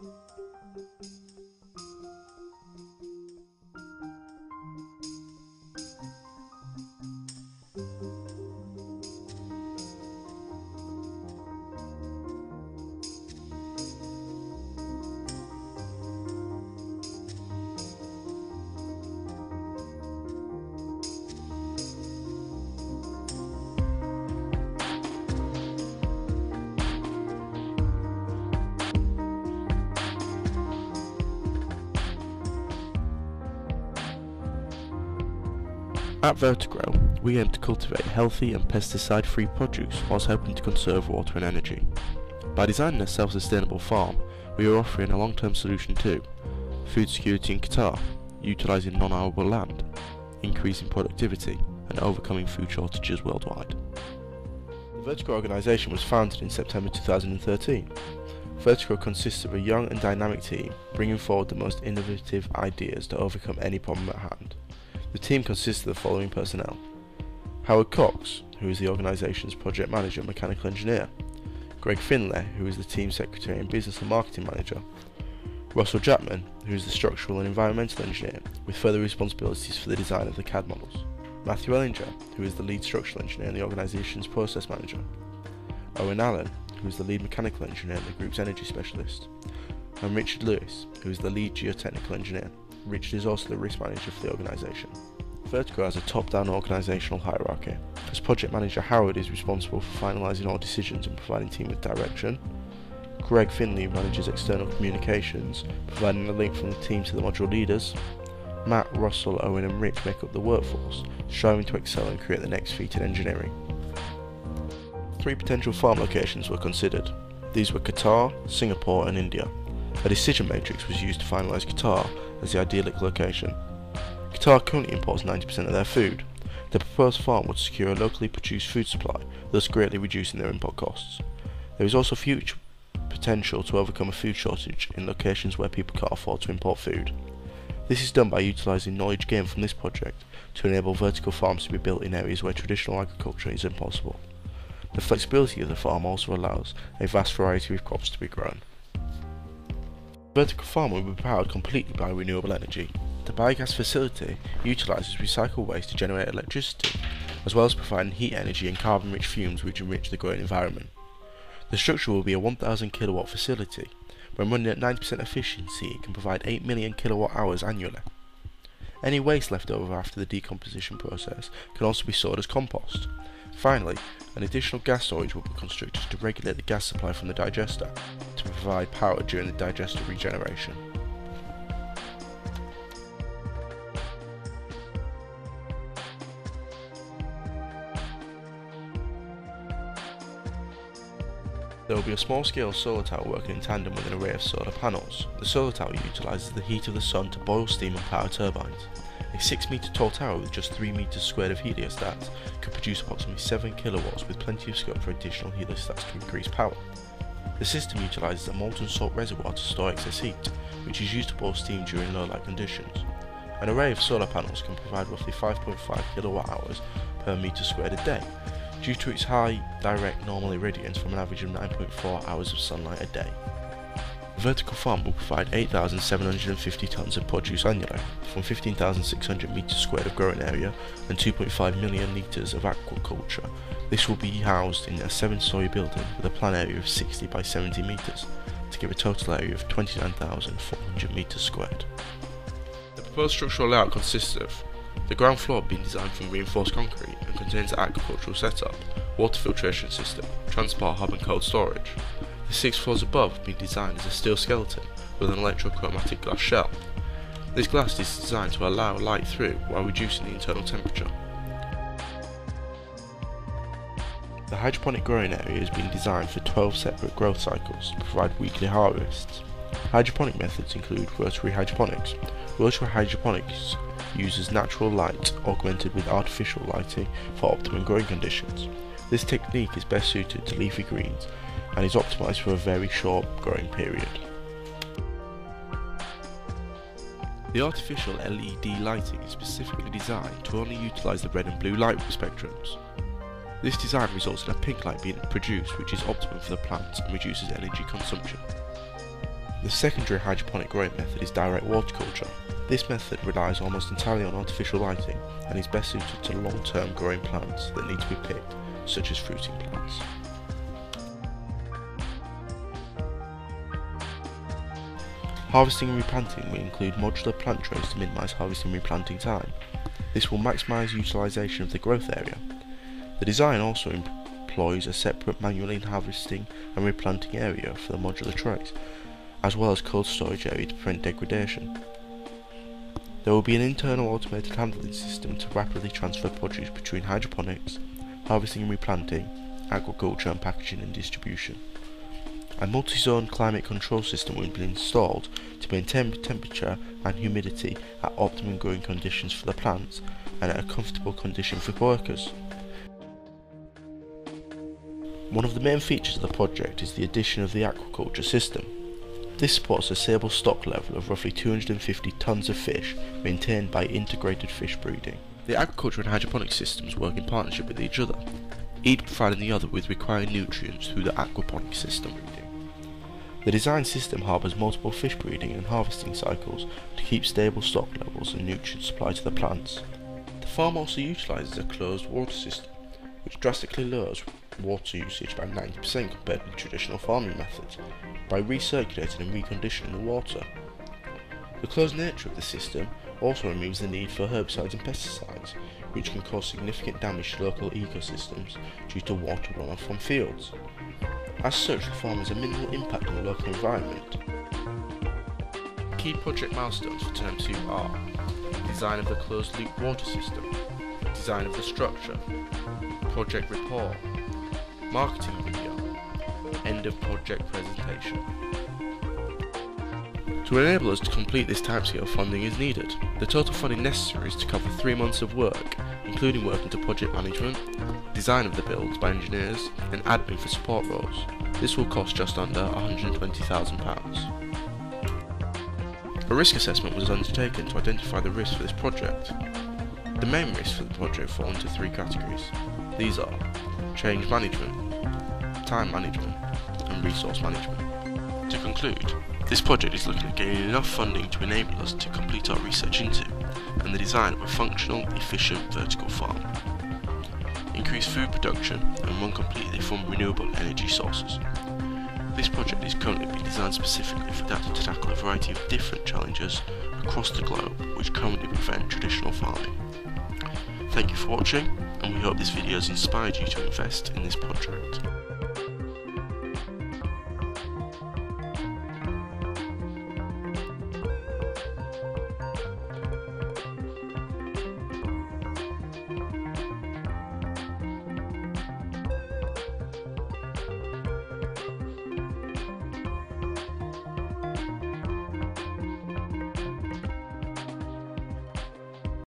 Música At Vertigrow, we aim to cultivate healthy and pesticide-free produce whilst helping to conserve water and energy. By designing a self-sustainable farm, we are offering a long-term solution to food security in Qatar, utilising non-arable land, increasing productivity, and overcoming food shortages worldwide. The Vertigrow organisation was founded in September 2013. Vertigrow consists of a young and dynamic team bringing forward the most innovative ideas to overcome any problem at hand. The team consists of the following personnel. Howard Cox, who is the organisation's project manager and mechanical engineer. Greg Finlay, who is the team secretary and business and marketing manager. Russell Jackman, who is the structural and environmental engineer, with further responsibilities for the design of the CAD models. Matthew Ellinger, who is the lead structural engineer and the organisation's process manager. Owen Allen, who is the lead mechanical engineer and the group's energy specialist. And Richard Lewis, who is the lead geotechnical engineer. Richard is also the risk manager for the organisation. Vertigrow has a top-down organisational hierarchy. As project manager, Howard is responsible for finalising all decisions and providing team with direction. Greg Finlay manages external communications, providing a link from the team to the module leaders. Matt, Russell, Owen and Rich make up the workforce, striving to excel and create the next feat in engineering. Three potential farm locations were considered. These were Qatar, Singapore and India. A decision matrix was used to finalise Qatar as the idyllic location. Qatar currently imports 90% of their food. The proposed farm would secure a locally produced food supply, thus greatly reducing their import costs. There is also future potential to overcome a food shortage in locations where people can't afford to import food. This is done by utilising knowledge gained from this project to enable vertical farms to be built in areas where traditional agriculture is impossible. The flexibility of the farm also allows a vast variety of crops to be grown. The vertical farm will be powered completely by renewable energy. The biogas facility utilises recycled waste to generate electricity, as well as providing heat energy and carbon-rich fumes which enrich the growing environment. The structure will be a 1000 kilowatt facility. When running at 90% efficiency, it can provide 8 million kilowatt hours annually. Any waste left over after the decomposition process can also be stored as compost. Finally, an additional gas storage will be constructed to regulate the gas supply from the digester provide power during the digestive regeneration. There will be a small-scale solar tower working in tandem with an array of solar panels. The solar tower utilises the heat of the sun to boil steam and power turbines. A 6 metre tall tower with just 3 metres squared of heliostats could produce approximately 7 kilowatts with plenty of scope for additional heliostats to increase power. The system utilises a molten salt reservoir to store excess heat, which is used to boil steam during low light conditions. An array of solar panels can provide roughly 5.5 kilowatt hours per metre squared a day, due to its high direct normal irradiance from an average of 9.4 hours of sunlight a day. The vertical farm will provide 8,750 tonnes of produce annually, from 15,600 metres squared of growing area and 2.5 million litres of aquaculture. This will be housed in a 7-storey building with a plan area of 60 by 70 metres, to give a total area of 29,400 metres squared. The proposed structural layout consists of the ground floor being designed from reinforced concrete and contains agricultural setup, water filtration system, transport hub and cold storage. The six floors above have been designed as a steel skeleton with an electrochromatic glass shell. This glass is designed to allow light through while reducing the internal temperature. The hydroponic growing area has been designed for 12 separate growth cycles to provide weekly harvests. Hydroponic methods include rotary hydroponics. Rotary hydroponics uses natural light augmented with artificial lighting for optimum growing conditions. This technique is best suited to leafy greens and is optimized for a very short growing period. The artificial LED lighting is specifically designed to only utilize the red and blue light spectrums. This design results in a pink light being produced which is optimum for the plants and reduces energy consumption. The secondary hydroponic growing method is direct water culture. This method relies almost entirely on artificial lighting and is best suited to long-term growing plants that need to be picked, such as fruiting plants. Harvesting and replanting will include modular plant trays to minimise harvesting and replanting time. This will maximise utilisation of the growth area. The design also employs a separate manually harvesting and replanting area for the modular trays, as well as cold storage area to prevent degradation. There will be an internal automated handling system to rapidly transfer produce between hydroponics, harvesting and replanting, agriculture and packaging and distribution. A multi-zone climate control system will be installed to maintain temperature and humidity at optimum growing conditions for the plants and at a comfortable condition for workers. One of the main features of the project is the addition of the aquaculture system. This supports a stable stock level of roughly 250 tonnes of fish maintained by integrated fish breeding. The aquaculture and hydroponic systems work in partnership with each other, each providing the other with required nutrients through the aquaponic system. The design system harbours multiple fish breeding and harvesting cycles to keep stable stock levels and nutrient supply to the plants. The farm also utilises a closed water system, which drastically lowers water usage by 90% compared with traditional farming methods, by recirculating and reconditioning the water. The closed nature of the system also removes the need for herbicides and pesticides, which can cause significant damage to local ecosystems due to water runoff from fields. As such, the farm has a minimal impact on the local environment. Key project milestones for Term 2 are design of the closed loop water system, design of the structure, project report, marketing video, end of project presentation. To enable us to complete this timescale, funding is needed. The total funding necessary is to cover three months of work, including work into project management, design of the builds by engineers, and admin for support roles. This will cost just under £120,000. A risk assessment was undertaken to identify the risks for this project. The main risks for the project fall into three categories. These are change management, time management, and resource management. To conclude, this project is looking at gaining enough funding to enable us to complete our research into and the design of a functional, efficient vertical farm. Increase food production and run completely from renewable energy sources. This project is currently being designed specifically for Qatar to tackle a variety of different challenges across the globe which currently prevent traditional farming. Thank you for watching and we hope this video has inspired you to invest in this project.